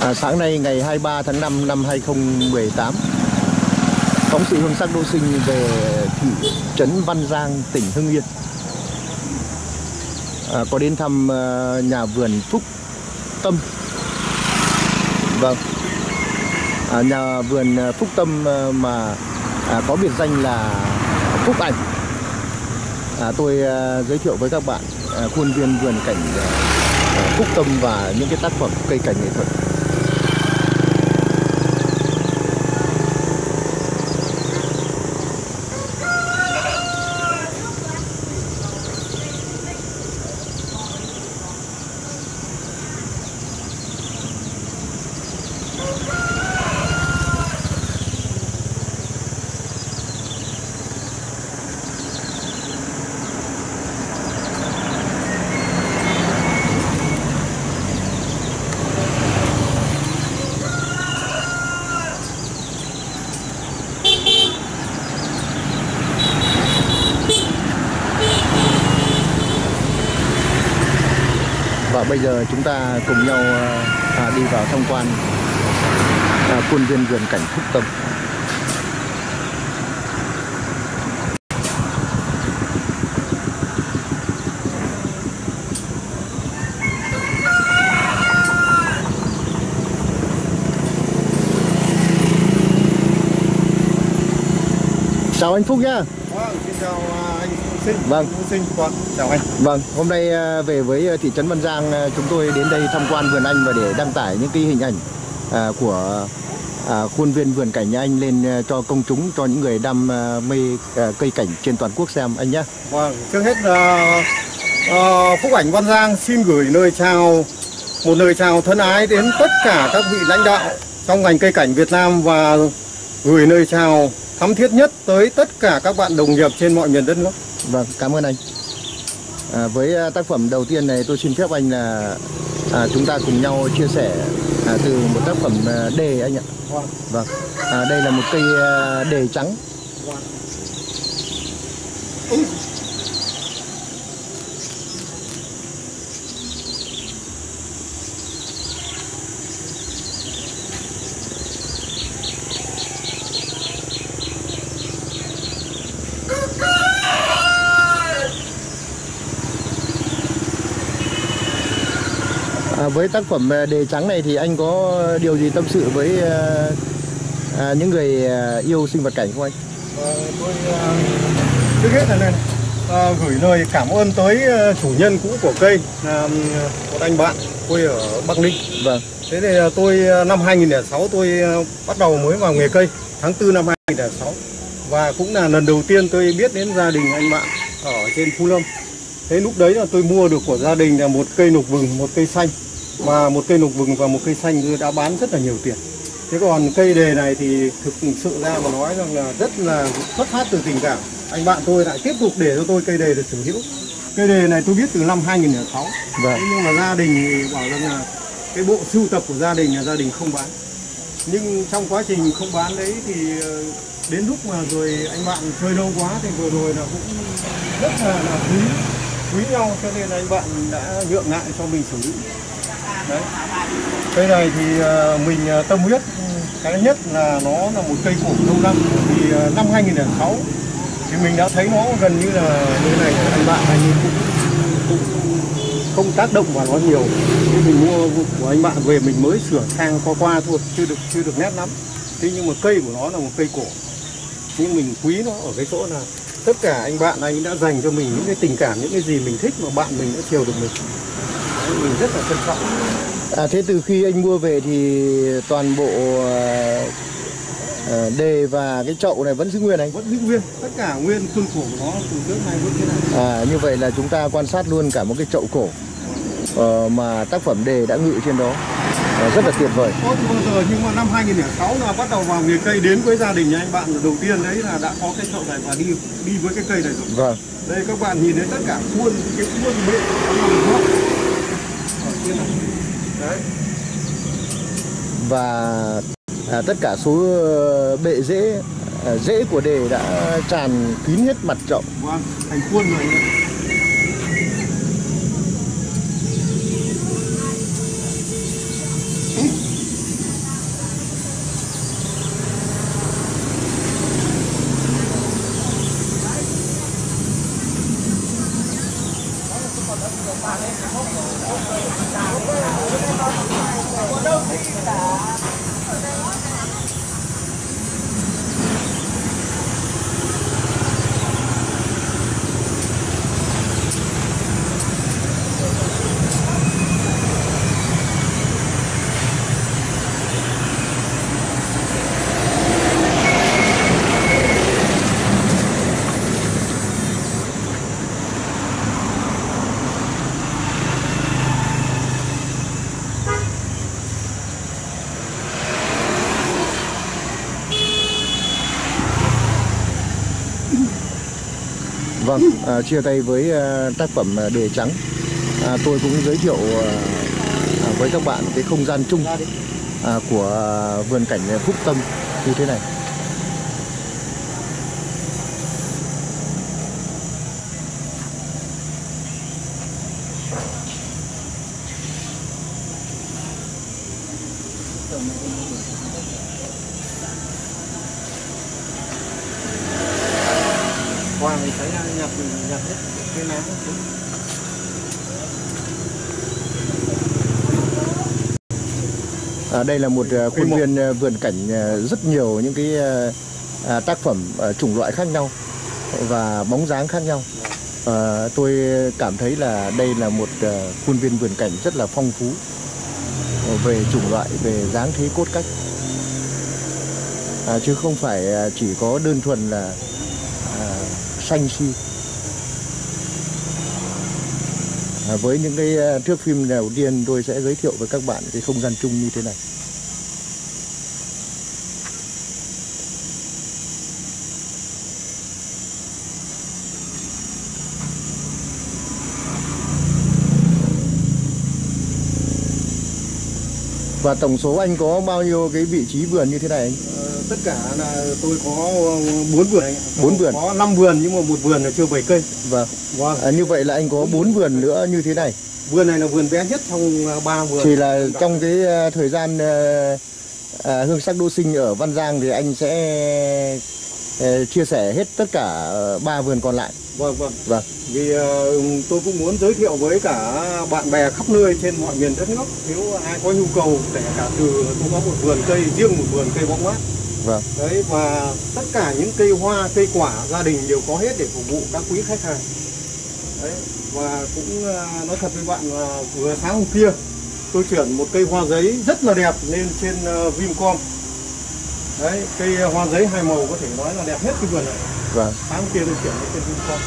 À, sáng nay ngày 23 tháng 5 năm 2018 Phóng sự hương sắc đô sinh về thị trấn Văn Giang, tỉnh Hưng Yên. À, Có đến thăm à, nhà vườn Phúc Tâm. Vâng. À, Nhà vườn à, Phúc Tâm à, mà à, có biệt danh là Phúc Ảnh. À, Tôi à, giới thiệu với các bạn à, khuôn viên vườn cảnh à, Phúc Tâm và những cái tác phẩm cây cảnh nghệ thuật. Bây giờ chúng ta cùng nhau ờ, à, đi vào tham quan à, khuôn viên vườn cảnh Phúc Tâm. Chào anh Phúc nhá. Vâng, xin chào à, Sinh. Vâng. Sinh, vâng, chào anh. Vâng, hôm nay à, về với à, thị trấn Văn Giang à, chúng tôi đến đây tham quan vườn anh và để đăng tải những cái hình ảnh của khuôn viên vườn cảnh nhà anh lên cho công chúng, cho những người đam mê cây cảnh trên toàn quốc xem anh nhé. Vâng, trước hết là Phúc Ảnh Văn Giang xin gửi lời chào, một lời chào thân ái đến tất cả các vị lãnh đạo trong ngành cây cảnh Việt Nam và gửi lời chào thắm thiết nhất tới tất cả các bạn đồng nghiệp trên mọi miền đất nước. Vâng, cảm ơn anh. À, với à, tác phẩm đầu tiên này tôi xin phép anh là à, chúng ta cùng nhau chia sẻ à, từ một tác phẩm à, đề anh ạ. Vâng. Vâng, à, đây là một cây à, đề trắng. Với tác phẩm à, đề trắng này thì anh có điều gì tâm sự với à, à, những người à, yêu sinh vật cảnh không anh? Ờ, tôi à, trước hết là này, à, gửi lời cảm ơn tới à, chủ nhân cũ của cây là một anh bạn quê ở Bắc Ninh. Vâng, Thế thì à, tôi à, năm 2006 tôi à, bắt đầu mới vào nghề cây tháng 4 năm 2006 và cũng là lần đầu tiên tôi biết đến gia đình anh bạn ở trên Phú Lâm. Thế lúc đấy là tôi mua được của gia đình là một cây nục vừng, một cây xanh và một cây nục vừng và một cây xanh tôi đã bán rất là nhiều tiền. Thế còn cây đề này thì thực sự ra mà nói rằng là rất là xuất phát từ tình cảm. Anh bạn tôi lại tiếp tục để cho tôi cây đề được sở hữu. Cây đề này tôi biết từ năm 2006. vâng, nhưng mà gia đình thì bảo rằng là cái bộ sưu tập của gia đình là gia đình không bán nhưng trong quá trình không bán đấy thì ờ, đến lúc mà rồi anh bạn chơi lâu quá thì vừa rồi là cũng rất là, là quý quý nhau cho nên là anh bạn đã nhượng lại cho mình sở hữu đấy. Cây này thì ờ, mình ờ, tâm huyết. Cái thứ nhất là nó là một cây cổ lâu năm, thì ờ, năm 2006 thì mình đã thấy nó gần như là như thế này anh bạn. Anh cũng cũng không tác động vào nó nhiều. Nhưng mình mua của anh bạn về mình mới sửa sang qua qua thôi, chưa được chưa được nét lắm. Thế nhưng mà cây của nó là một cây cổ. Nhưng mình quý nó ở cái chỗ là tất cả anh bạn anh đã dành cho mình những cái tình cảm, những cái gì mình thích mà bạn mình đã chiều được mình mình rất là trân trọng à, thế từ khi anh mua về thì toàn bộ à, đề và cái chậu này vẫn giữ nguyên anh? vẫn giữ nguyên tất cả nguyên khuôn khổ của nó từ trước nay vẫn thế này À, như vậy là chúng ta quan sát luôn cả một cái chậu cổ ờ, mà tác phẩm đề đã ngự trên đó Ờ, rất là tuyệt vời. có từ bao giờ nhưng mà năm 2006 là bắt đầu vào nghề cây đến với gia đình nhà anh bạn đầu tiên đấy là đã có cái chậu này và đi đi với cái cây này rồi Vâng. đây các bạn nhìn thấy tất cả khuôn cái khuôn bệ nó nằm này đấy và à, tất cả số ờ, bệ rễ à, rễ của đề đã tràn kín hết mặt rộng. Vâng thành khuôn rồi Vâng, à, chia tay với à, tác phẩm à, Đề Trắng. À, Tôi cũng giới thiệu à, à với các bạn cái không gian chung à, của à, vườn cảnh à, Phúc Tâm như thế này. Hoa mình thấy nhặt nhặt hết cái xuống. À, đây là một à, khuôn viên à, vườn cảnh à, rất nhiều những cái à, à, tác phẩm à, chủng loại khác nhau và bóng dáng khác nhau. À, tôi cảm thấy là đây là một à, khuôn viên vườn cảnh rất là phong phú về chủng loại, về dáng thế cốt cách. À, chứ không phải à, chỉ có đơn thuần là à, xanh si. À, với những cái à, thước phim đầu tiên tôi sẽ giới thiệu với các bạn cái không gian chung như thế này. Và tổng số anh có bao nhiêu cái vị trí vườn như thế này anh? Ờ, tất cả là tôi có bốn vườn anh ạ. Bốn vườn. có năm vườn nhưng mà một vườn là chưa bảy cây Vâng. vâng À, như vậy là anh có bốn vườn nữa như thế này. vườn này là vườn bé nhất trong à, ba vườn Thì là trong cái à, thời gian à, hương sắc đô sinh ở Văn Giang thì anh sẽ chia sẻ hết tất cả ba vườn còn lại. vâng vâng Vâng. vì ờ, tôi cũng muốn giới thiệu với cả bạn bè khắp nơi trên mọi miền đất nước nếu ai có nhu cầu kể cả từ tôi có một vườn cây riêng một vườn cây bóng mát Vâng. đấy và tất cả những cây hoa cây quả gia đình đều có hết để phục vụ các quý khách hàng đấy và cũng ờ, nói thật với bạn là vừa sáng hôm kia tôi chuyển một cây hoa giấy rất là đẹp lên trên ờ, Vincom đấy cây hoa giấy hai màu có thể nói là đẹp nhất cái vườn này Vâng. sáng hôm kia tôi chuyển lên trên Vincom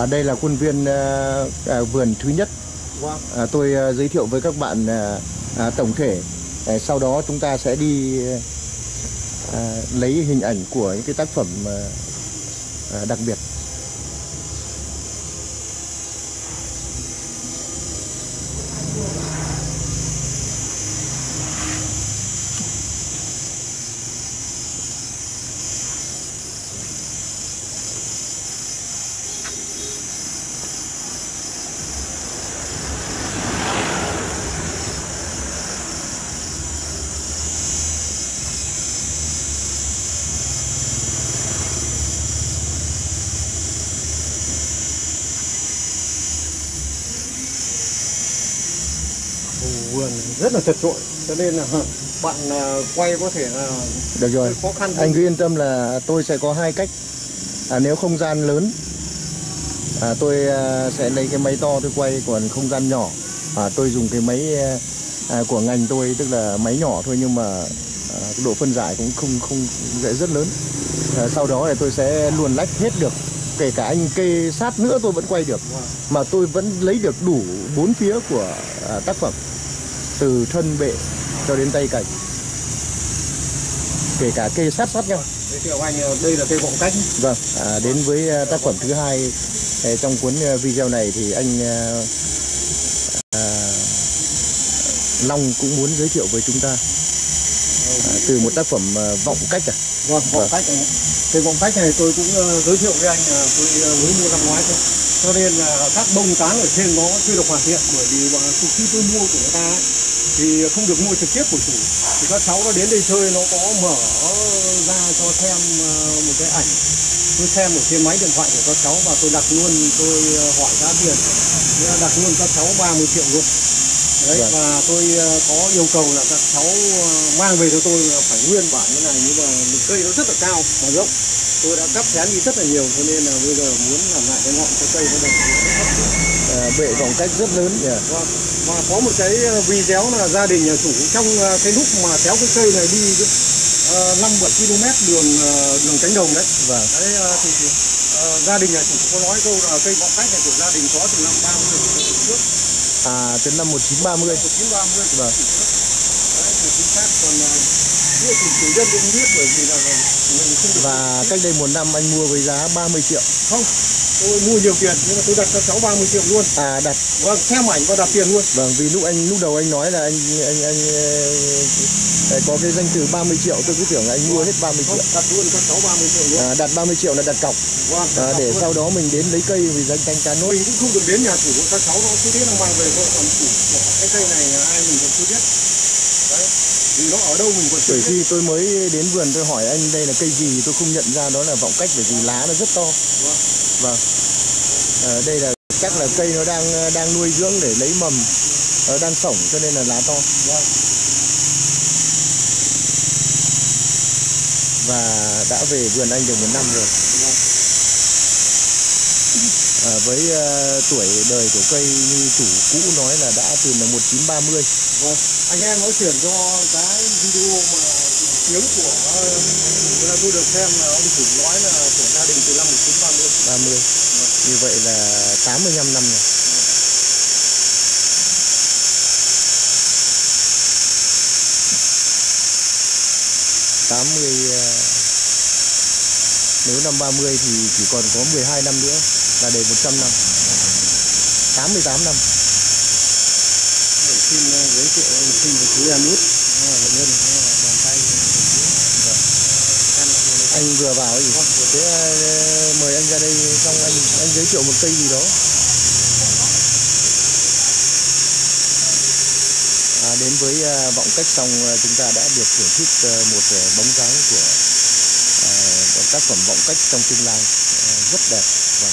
À, đây là khuôn viên à, à, vườn thứ nhất. Vâng. À, tôi à, giới thiệu với các bạn à, à, tổng thể. À, sau đó chúng ta sẽ đi à, lấy hình ảnh của những cái tác phẩm à, à, đặc biệt. Rất là chật trội. Cho nên là bạn à, quay có thể là Được rồi. khó khăn Anh cứ yên tâm là tôi sẽ có hai cách. À, nếu không gian lớn à, tôi à, sẽ lấy cái máy to tôi quay còn không gian nhỏ. À, tôi dùng cái máy à, của ngành tôi tức là máy nhỏ thôi nhưng mà à, độ phân giải cũng không không sẽ rất lớn. À, sau đó thì tôi sẽ luồn lách hết được. Kể cả anh kê sát nữa tôi vẫn quay được. Mà tôi vẫn lấy được đủ bốn phía của à, tác phẩm từ thân bệ cho đến tay cành kể cả kê sát sát nhau anh ờ, đây là cây vọng cách Vâng, à, đến với à, tác phẩm thứ hai eh, trong cuốn video này thì anh à, Long cũng muốn giới thiệu với chúng ta à, từ một tác phẩm vọng cách à. vâng vọng Vâng. cách ạ. cây vọng cách này tôi cũng ờ, giới thiệu với anh tôi ờ, mới mua năm ngoái thôi cho nên là các bông tán ở trên nó chưa được hoàn thiện bởi vì khi tôi mua của người ta ấy, thì không được mua trực tiếp của chủ. Thì các cháu nó đến đây chơi, nó có mở ra cho xem ờ, một cái ảnh. Tôi xem ở trên máy điện thoại của các cháu và tôi đặt luôn, tôi ờ, hỏi giá tiền. Đặt luôn các cháu 30 triệu luôn đấy Vâng. và tôi ờ, có yêu cầu là các cháu ờ, mang về cho tôi là phải nguyên bản như này nhưng mà cây nó rất là cao và rộng tôi đã cắt xén đi rất là nhiều cho nên là bây giờ muốn làm lại cái ngọn cái cây nó đồng à, bệ vọng cách rất lớn nhỉ Vâng. Và có một cái ờ, video là gia đình nhà chủ trong ờ, cái lúc mà kéo cái cây này đi ờ, năm bảy km đường ờ, đường cánh đồng đấy. vâng Đấy ờ, thì ờ, gia đình nhà chủ có nói câu là cây vọng cách này của gia đình có từ năm 30 trước, à từ năm 1930 1930. Vâng. Đấy thì chính xác còn ờ, như chủ chủ dân cũng biết bởi vì là mình không được và cách đây một năm anh mua với giá 30 triệu không tôi mua nhiều tiền nhưng mà tôi đặt cho cháu 30 triệu luôn. à đặt Vâng, xem ảnh và đặt tiền luôn. vâng vì lúc anh lúc đầu anh nói là anh anh anh ờ, có cái danh từ 30 triệu tôi cứ tưởng anh mua hết 30 Không, triệu đặt luôn cho cháu 30 triệu luôn. à, đặt 30 triệu là đặt cọc Vâng, à, để luôn. sau đó mình đến lấy cây vì danh canh cá nốt mình cũng không được đến nhà chủ của các cháu nó cứ biết là mang về thôi còn chủ của cái cây này là ai mình còn chưa biết đấy vì nó ở đâu mình còn chưa bởi khi tôi mới đến vườn tôi hỏi anh đây là cây gì tôi không nhận ra đó là vọng cách bởi vì lá nó rất to Vâng vâng à, đây là chắc là cây nó đang ờ, đang nuôi dưỡng để lấy mầm nó đang sổng cho nên là lá to Vâng. và đã về vườn anh được một năm rồi Vâng. à, với uh, tuổi đời của cây như chủ cũ nói là đã từ năm 1930 Vâng. anh em nói chuyển cho cái video mà tiếng của ờ, là tôi được xem là ông chủ nói là của gia đình từ năm 1930 30 như vậy là 85 năm rồi. tám mươi ờ, nếu năm 30 thì chỉ còn có 12 năm nữa là để 100 năm. 88 năm. Để xin ờ, giới thiệu xin chú em út là bệnh nhân nó là bàn tay anh vừa vào gì? Thế ờ, mời anh ra đây xong anh anh giới thiệu một cây gì đó. À, đến với ờ, vọng cách xong ờ, chúng ta đã được thưởng thức một bóng dáng của một tác phẩm vọng cách trong tương lai ờ, rất đẹp và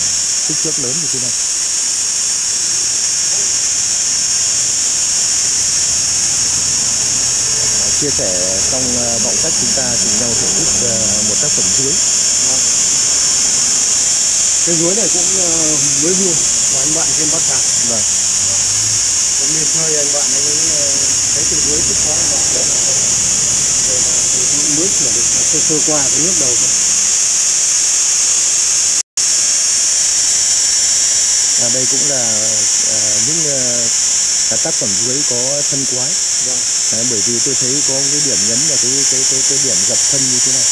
kích thước lớn như thế này chia sẻ ờ, vọng cách chúng ta cùng nhau thưởng thức ờ, một tác phẩm dưới. Cái dưới này cũng ờ, mới mua của anh bạn trên bắc cạn vâng. Hôm đi chơi anh bạn ấy ờ, thấy từ dưới thích quá anh bạn đấy. Là rồi cũng mới sửa được sơ sơ qua cái nước đầu. Thôi. à, đây cũng là à, những à, tác phẩm dưới có thân quái. Vâng. Đấy, bởi vì tôi thấy có cái điểm nhấn là cái cái cái cái điểm dập thân như thế này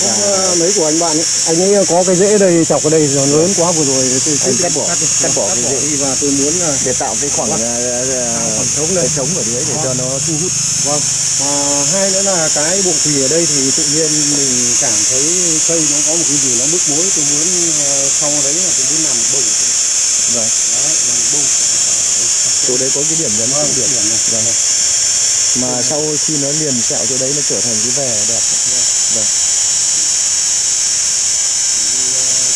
Hôm và ờ, lấy của anh bạn ấy, anh ấy có cái rễ đây chọc ở đây nó lớn quá vừa rồi tôi Anh cắt bỏ, cắt bỏ cái rễ. đi và tôi muốn là để tạo cái khoảng Vâng. à, khoảng trống cái trống ở dưới để Vâng. cho nó thu hút vâng và hai nữa là cái bộ thủy ở đây thì tự nhiên mình cảm thấy cây nó có một cái gì nó bức bối tôi muốn ờ, sau đấy là tôi muốn làm một bông vâng đấy làm bông chỗ đấy có cái điểm nhấn Vâng, điểm này. vâng. Mà sau khi nó liền sẹo chỗ đấy nó trở thành cái vẻ đẹp. Vâng.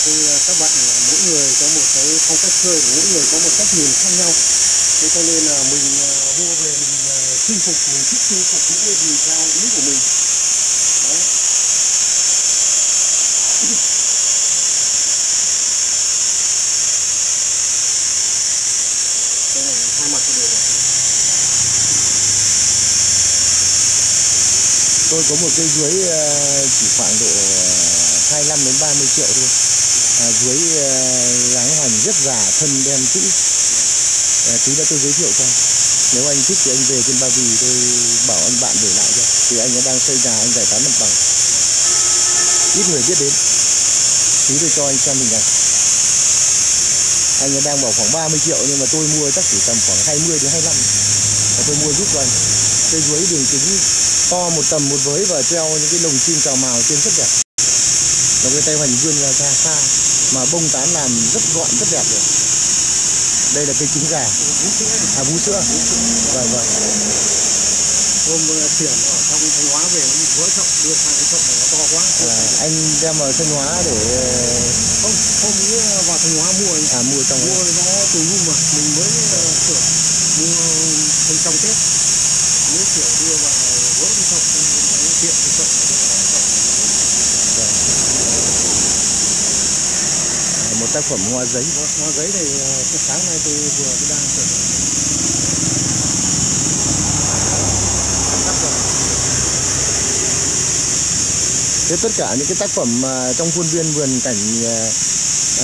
Thì, ờ, các bạn là mỗi người có một cái phong cách chơi mỗi người có một cách nhìn khác nhau. Thế cho nên là mình ờ, mua về mình chinh phục mình thích chinh phục những cái gì theo ý của mình Đấy. Đây này, hai mặt đều là tôi có một cây dưới ờ, chỉ khoảng độ ờ, 25 đến 30 triệu thôi. À, dưới ờ, à, dáng hoành rất già thân đen kỹ à, tí đã tôi giới thiệu cho nếu anh thích thì anh về trên Ba Vì tôi bảo anh bạn để lại cho. Thì anh ấy đang xây nhà anh giải tán mặt bằng. Ít người biết đến. Tí tôi cho anh xem hình ảnh anh ấy đang bảo khoảng 30 triệu nhưng mà tôi mua chắc chỉ tầm khoảng 20 đến 25 và tôi mua giúp anh. Cây dưới đường kính to một tầm một với và treo những cái lồng chim cào màu trên rất đẹp. Nó cái tay hoành vươn ra xa xa mà bông tán làm rất gọn, rất đẹp rồi đây là cây trứng gà. À vú sữa. Vâng vâng hôm ờ, chuyển ở trong thanh hóa về nó bị vỡ chậu đưa sang cái chậu này nó to quá. À, anh đem vào thanh hóa để không hôm ấy ờ, vào thanh hóa mua à, mua trong mua nó từ hôm mà. Mình mới ờ, sửa mua hôm trong tết. Mới sửa đưa vào vỡ cái chậu nó tiện cái chậu này. à, một tác phẩm hoa giấy. Hoa- giấy này ờ, sáng nay tôi vừa mới đang sửa thế tất cả những cái tác phẩm mà trong khuôn viên vườn cảnh à,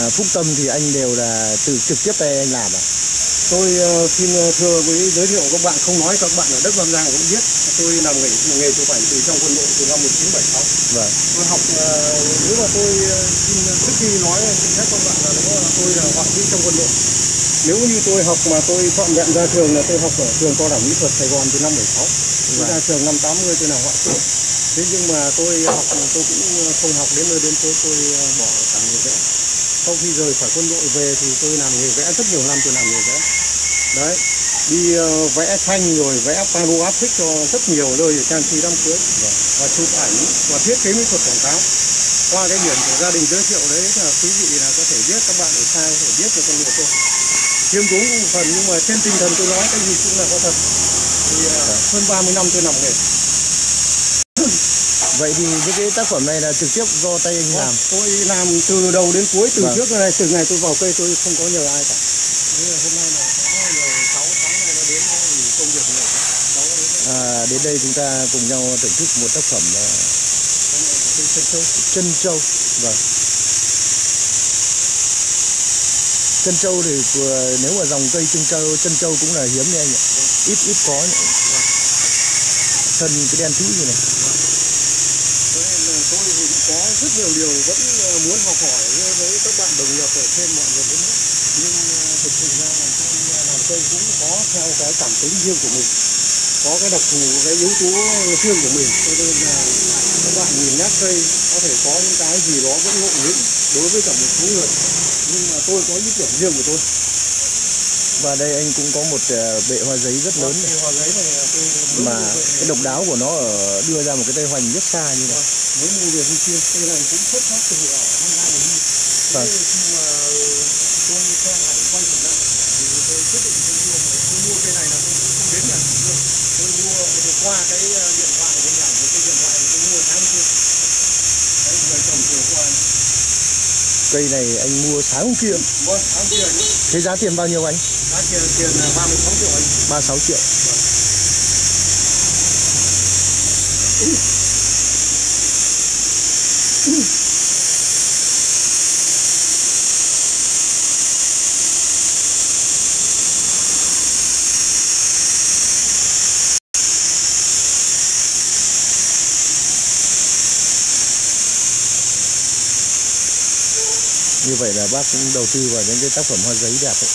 à, Phúc Tâm thì anh đều là từ trực tiếp tay anh làm à? Tôi ờ, xin ờ, thưa với giới thiệu các bạn không nói các bạn ở đất Văn Giang cũng biết. Tôi làm nghề nghề chụp ảnh từ trong quân đội từ năm 1976 vâng. Tôi học ờ, nếu mà tôi xin trước khi nói xin phép các bạn là nếu mà tôi là họa sĩ trong quân đội. Nếu như tôi học mà tôi chọn vẹn ra trường là tôi học ở trường cao đẳng mỹ thuật Sài Gòn từ năm 76 tôi Vâng. ra trường năm 80 tôi là họa sĩ thế nhưng mà tôi học tôi cũng không học đến nơi đến tôi tôi ờ, bỏ cả nghề vẽ. Sau khi rời khỏi quân đội về thì tôi làm nghề vẽ rất nhiều năm tôi làm nghề vẽ. Đấy đi ờ, vẽ tranh rồi vẽ pano áp phích cho rất nhiều nơi trang trí đám cưới. Và chụp ảnh và thiết kế mỹ thuật quảng cáo. Qua cái biển của gia đình giới thiệu đấy là quý vị là có thể biết các bạn ở xa có thể biết được con người tôi. Cũng một phần nhưng mà trên tinh thần tôi nói cái gì cũng là có thật. Thì ờ, hơn 30 năm tôi làm nghề vậy thì những cái tác phẩm này là trực tiếp do tay anh làm? Tôi làm từ đầu đến cuối từ Vâng. trước nay từ ngày tôi vào cây tôi không có nhờ ai cả. Thế là hôm nay là có nhờ sáu tháng này nó đến thì công việc nhiều à, đến đây chúng ta cùng nhau thưởng thức một tác phẩm này là chân châu. Chân châu vâng. Chân châu thì nếu mà dòng cây chân châu chân châu cũng là hiếm đấy anh ạ. Ít ít có nhỉ. thân cái đen thúi như này Cho nên là tôi thì cũng có rất nhiều điều vẫn ờ, muốn học hỏi với các bạn đồng nghiệp ở trên mọi miền đất nước. Nhưng ờ, thực sự ra là tôi ờ, làm cây cũng có theo cái cảm tính riêng của mình có cái đặc thù cái yếu tố riêng của mình. Cho nên là các bạn nhìn nát cây có thể có những cái gì đó vẫn ngộ nghĩnh đối với cả một số người. Nhưng mà tôi có ý tưởng riêng của tôi. Và đây anh cũng có một bệ hoa giấy rất lớn này. Giấy này mà cái độc đáo của nó ở đưa ra một cái tay hoành rất xa như này mới mua về Hưng Xuyên cây này cũng xuất phát từ ở Hong Kong Thế Vâng. khi mà tôi xem ảnh quay trở lại thì tôi quyết định tôi mua tôi mua cây này là tôi không đến nhà mua tôi mua qua cái ờ, điện thoại của nhà của cái điện thoại tôi mua tháng kia. Đấy người chồng vừa qua cây này anh mua sáng hôm kia. Vâng tháng kia. Thế giá tiền bao nhiêu anh? Tháng kia tiền là 36 triệu anh. 36 triệu như vậy là bác cũng đầu tư vào những cái tác phẩm hoa giấy đẹp ấy.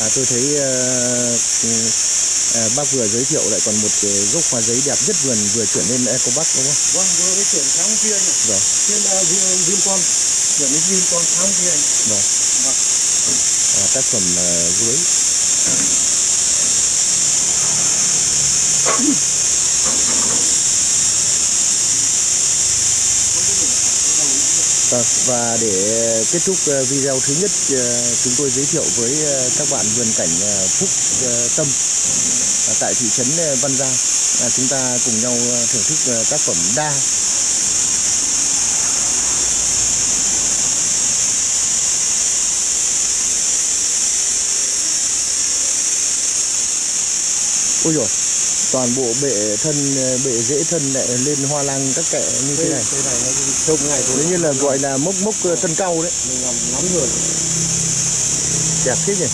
À, tôi thấy uh, à, bác vừa giới thiệu lại còn một ờ, gốc hoa giấy đẹp nhất vườn vừa chuyển lên Eco Park đúng không? vâng vừa mới chuyển tháng kia anh Vâng. trên uh, Vincom chuyển đến Vincom tháng kia anh Vâng. Vâng. À, tác phẩm là dưới. Vâng, và để kết thúc ờ, video thứ nhất ờ, chúng tôi giới thiệu với ờ, các bạn vườn cảnh ờ, Phúc ờ, Tâm ờ, tại thị trấn ờ, Văn Giang. À, chúng ta cùng nhau ờ, thưởng thức ờ, tác phẩm đa. Ôi rồi toàn bộ bệ thân bệ rễ thân lại lên hoa lan các kệ như thế này. Cây này trông ngày như là gọi là mốc mốc thân cau đấy. Mình làm lắm rồi đẹp thế nhỉ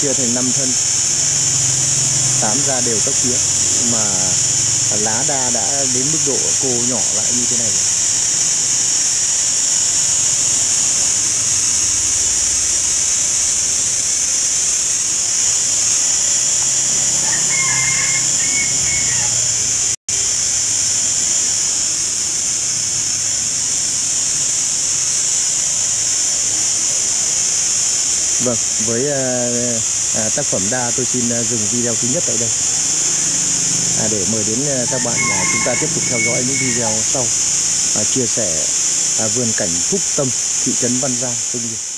chia thành 5 thân 8 ra đều các phía mà lá đa đã đến mức độ cô nhỏ lại như thế này rồi. Vâng, với à, à, tác phẩm đa tôi xin à, dừng video thứ nhất tại đây. À, để mời đến à, các bạn à, chúng ta tiếp tục theo dõi những video sau à, chia sẻ à, vườn cảnh Phúc Tâm, thị trấn Văn Giang, Hưng Yên.